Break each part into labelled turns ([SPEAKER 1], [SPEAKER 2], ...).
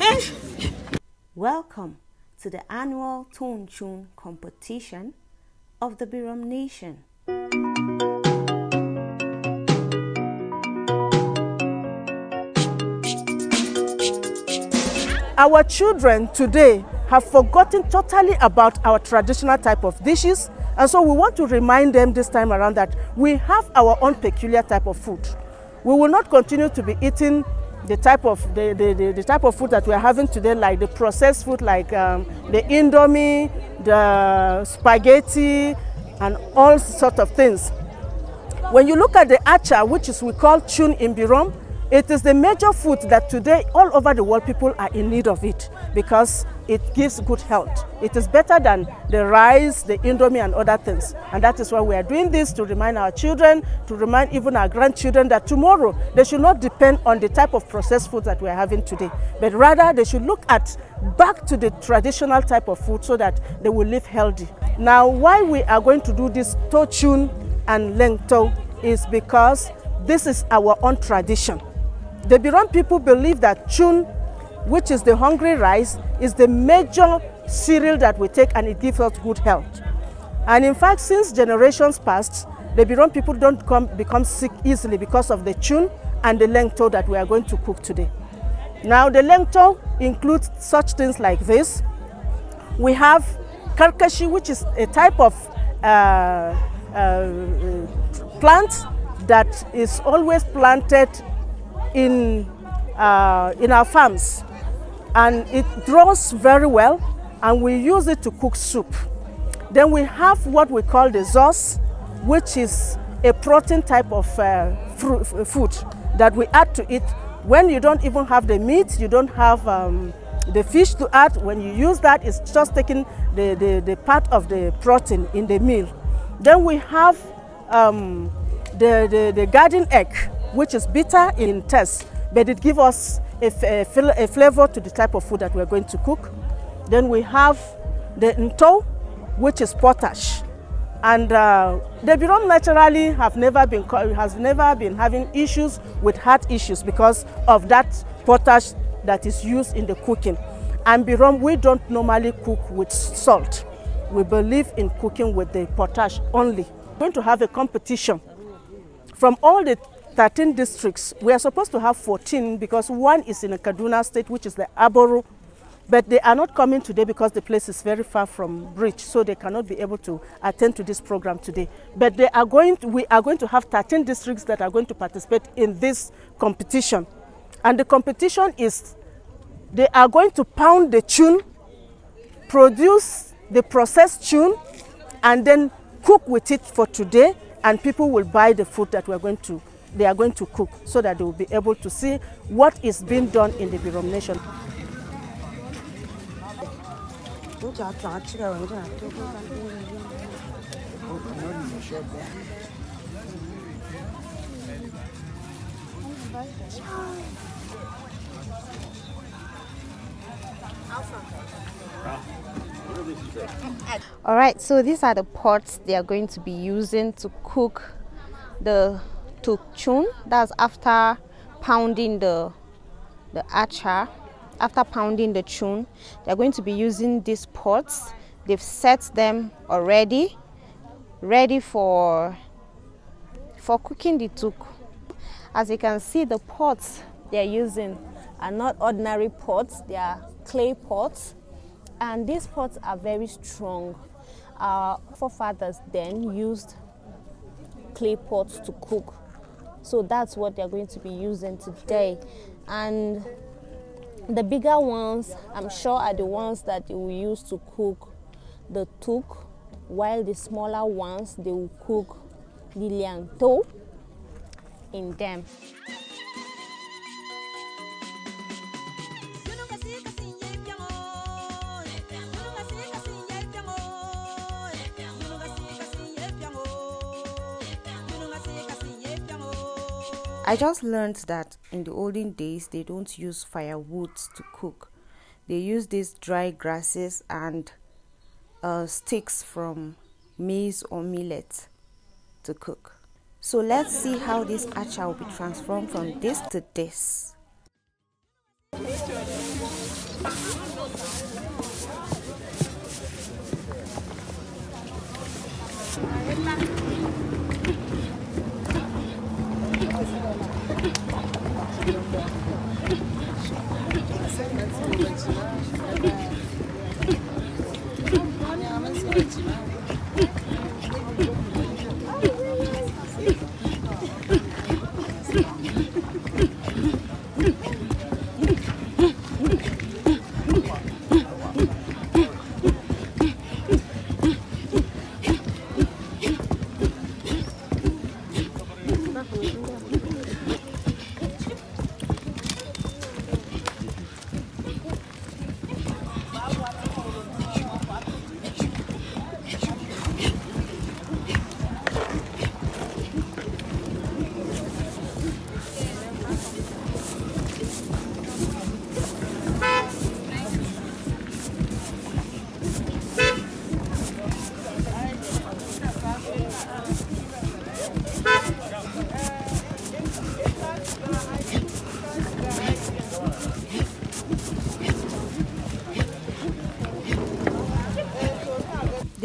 [SPEAKER 1] eh
[SPEAKER 2] Welcome to the annual Toñ Chun competition of the Berom Nation.
[SPEAKER 3] Our children today have forgotten totally about our traditional type of dishes and so we want to remind them this time around that we have our own peculiar type of food. We will not continue to be eating the type of the, the, the, the type of food that we are having today like the processed food like um, the indomie, the spaghetti and all sorts of things. When you look at the acha, which is we call chun in Birom, it is the major food that today all over the world people are in need of it because it gives good health. It is better than the rice, the indomie and other things. And that is why we are doing this to remind our children, to remind even our grandchildren that tomorrow they should not depend on the type of processed food that we are having today, but rather they should look at back to the traditional type of food so that they will live healthy. Now, why we are going to do this tochun and lengto is because this is our own tradition. The Berom people believe that chun, which is the hungry rice, is the major cereal that we take and it gives us good health. And in fact, since generations past, the Berom people don't come, become sick easily because of the chun and the lengto that we are going to cook today. Now, the lengto includes such things like this. We have karkashi, which is a type of uh, uh, plant that is always planted in, uh, in our farms and it draws very well and we use it to cook soup. Then we have what we call the sauce, which is a protein type of uh, food that we add to it. When you don't even have the meat, you don't have um, the fish to add, when you use that, it's just taking the, the, the part of the protein in the meal. Then we have um, the, the, the garden egg, which is bitter in taste, but it gives us a, a, flavor to the type of food that we're going to cook. Then we have the nto, which is potash. And uh, the Birom naturally have never been, has never been having issues with heart issues because of that potash that is used in the cooking. And Birom, we don't normally cook with salt. We believe in cooking with the potash only. We're going to have a competition from all the 13 districts. We are supposed to have 14 because one is in a Kaduna state, which is the Aboru. But they are not coming today because the place is very far from Bridge, so they cannot be able to attend to this program today. But they are going to, we are going to have 13 districts that are going to participate in this competition. And the competition is, they are going to pound the chun, produce the processed chun, and then cook with it for today, and people will buy the food that we're going to they are going to cook so that they will be able to see what is being done in the Birom nation.
[SPEAKER 2] All right, so these are the pots they are going to be using to cook the tukchun. That's after pounding the the acha. After pounding the chun, they're going to be using these pots. They've set them already, ready for for cooking the tuk. As you can see, the pots they're using are not ordinary pots. They are clay pots, and these pots are very strong. Our forefathers then used clay pots to cook so that's what they're going to be using today. And the bigger ones, I'm sure, are the ones that they will use to cook the tuk, while the smaller ones, they will cook the liangto in them. I just learned that in the olden days they don't use firewood to cook. They use these dry grasses and uh, sticks from maize or millet to cook. So let's see how this acha will be transformed from this to this.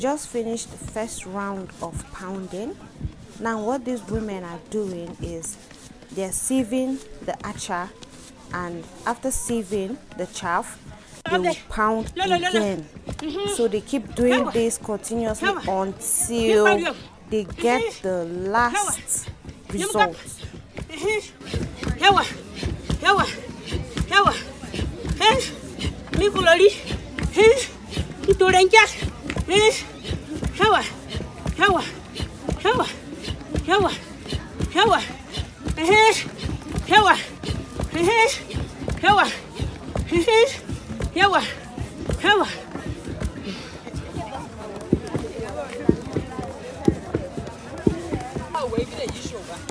[SPEAKER 2] Just finished the first round of pounding. Now what these women are doing is they're sieving the acha and after sieving the chaff they will pound again. So they keep doing this continuously until they get the last result
[SPEAKER 1] 嘿嘿看我看我看我看我嘿嘿我嘿嘿看我嘿嘿看我看我嗯这个他违背了遗嘱吧。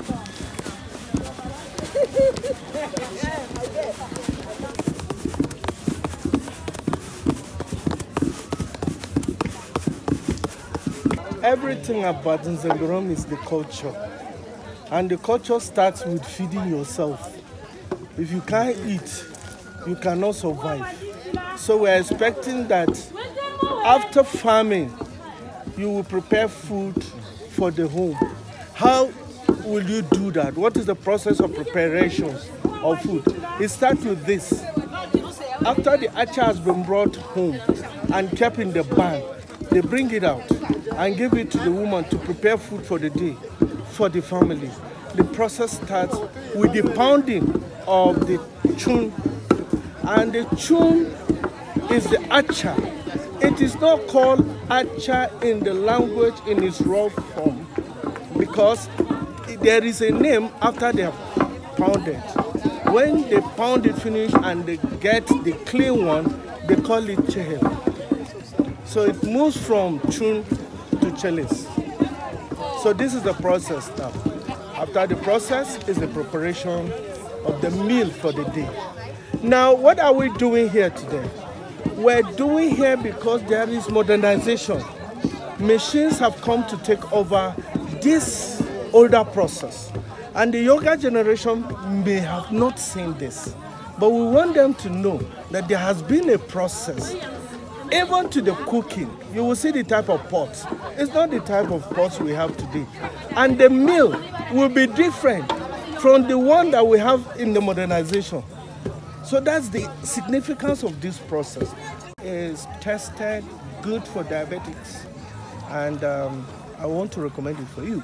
[SPEAKER 4] Everything about Nzengorom is the culture. And the culture starts with feeding yourself. If you can't eat, you cannot survive. So we're expecting that after farming, you will prepare food for the home. How will you do that? What is the process of preparation of food? It starts with this. After the acha has been brought home and kept in the barn, they bring it out and give it to the woman to prepare food for the day for the family. The process starts with the pounding of the chun. And the chun is the acha. It is not called acha in the language in its raw form because there is a name after they have pounded. When they pound it finish and they get the clean one, they call it chehel. So it moves from chun to chelis. So this is the process now. After the process is the preparation of the meal for the day. Now, what are we doing here today? We're doing here because there is modernization. Machines have come to take over this older process. And the younger generation may have not seen this. But we want them to know that there has been a process. Even to the cooking, you will see the type of pots. It's not the type of pots we have today. And the meal will be different from the one that we have in the modernization. So that's the significance of this process. It's tested, good for diabetics, and um, I want to recommend it for you.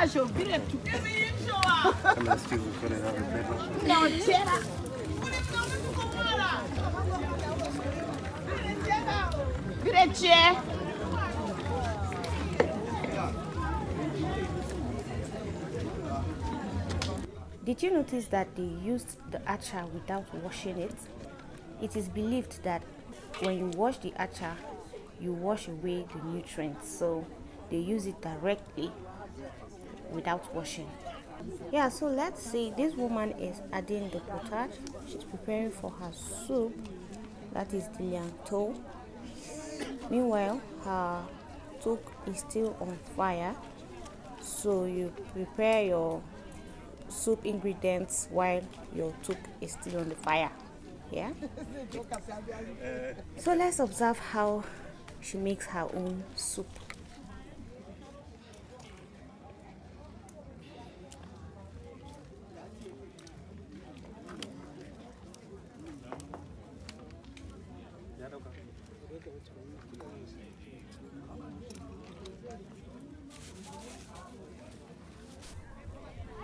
[SPEAKER 1] Kuwa yang tina show vile tu. No chera. Vile che.
[SPEAKER 2] Did you notice that they used the acha without washing it? It is believed that when you wash the acha, you wash away the nutrients. So they use it directly without washing. Yeah, so let's see this woman is adding the potash. She's preparing for her soup. That is the liangto. Meanwhile, her tuk is still on fire. So you prepare your soup ingredients while your tuk is still on the fire. Yeah. So let's observe how she makes her own soup.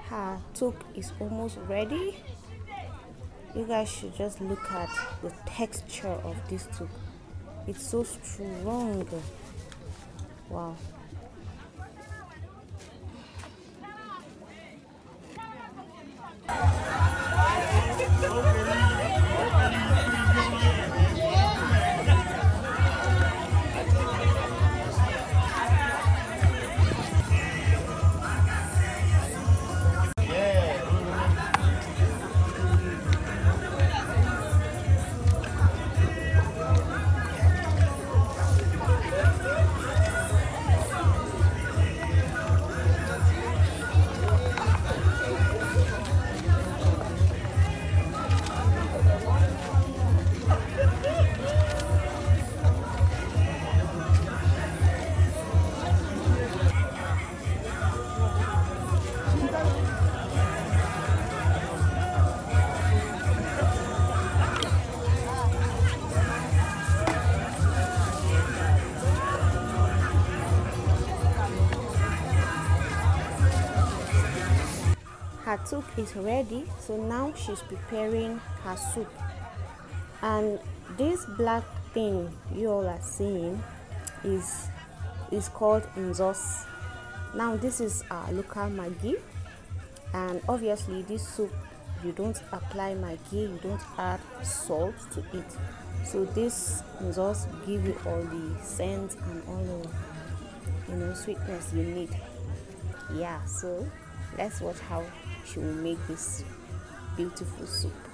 [SPEAKER 2] Her tuk is almost ready. You guys should just look at the texture of this tuk. It's so strong. Wow. Tuk is ready so now she's preparing her soup. And this black thing you all are seeing is is called nzos. Now this is our local maggi. And obviously this soup you don't apply maggi you don't add salt to it. So this nzos give you all the scent and all the you know sweetness you need. Yeah so let's watch how she will make this beautiful soup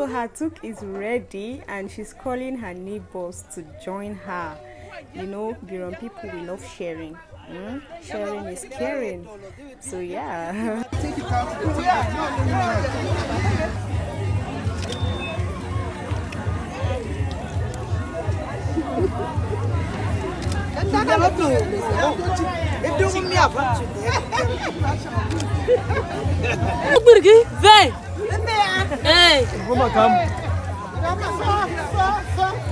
[SPEAKER 2] So her tuk is ready and she's calling her neighbors to join her. You know, Berom people we love sharing. mm? Sharing is caring. So yeah.
[SPEAKER 5] Pergi, vem. Ei! Uma cama. Calma só, só, só.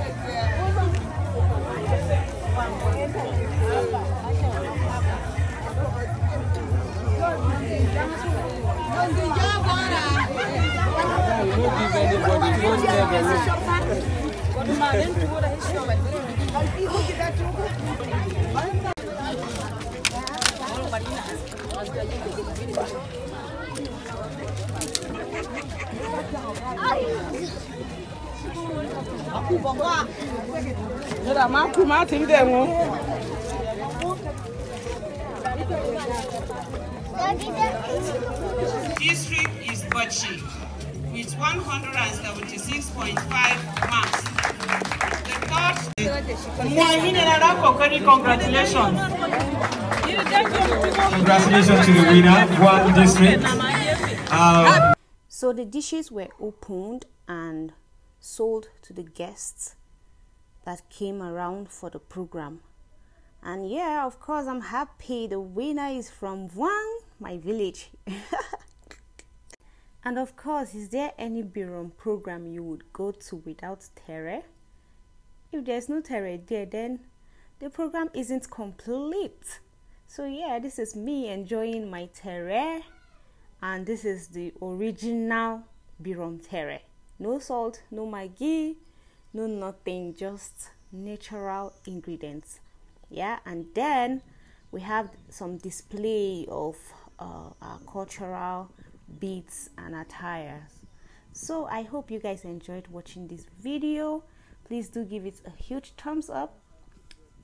[SPEAKER 6] District is Bachi with 176.5 marks. The third congratulations.
[SPEAKER 7] Congratulations to the winner, one district. Um,
[SPEAKER 2] So the dishes were opened and sold to the guests that came around for the program. And yeah, of course, I'm happy the winner is from Wang, my village. and of course, is there any Berom program you would go to without Tere? If there's no Tere there, then the program isn't complete. So yeah, this is me enjoying my Tere and this is the original Berom tere no salt no maggi no nothing just natural ingredients. Yeah and then we have some display of uh, our cultural beads and attires. So i hope you guys enjoyed watching this video. Please do give it a huge thumbs up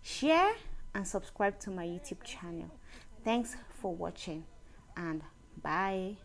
[SPEAKER 2] share and subscribe to my youtube channel. Thanks for watching and Bye.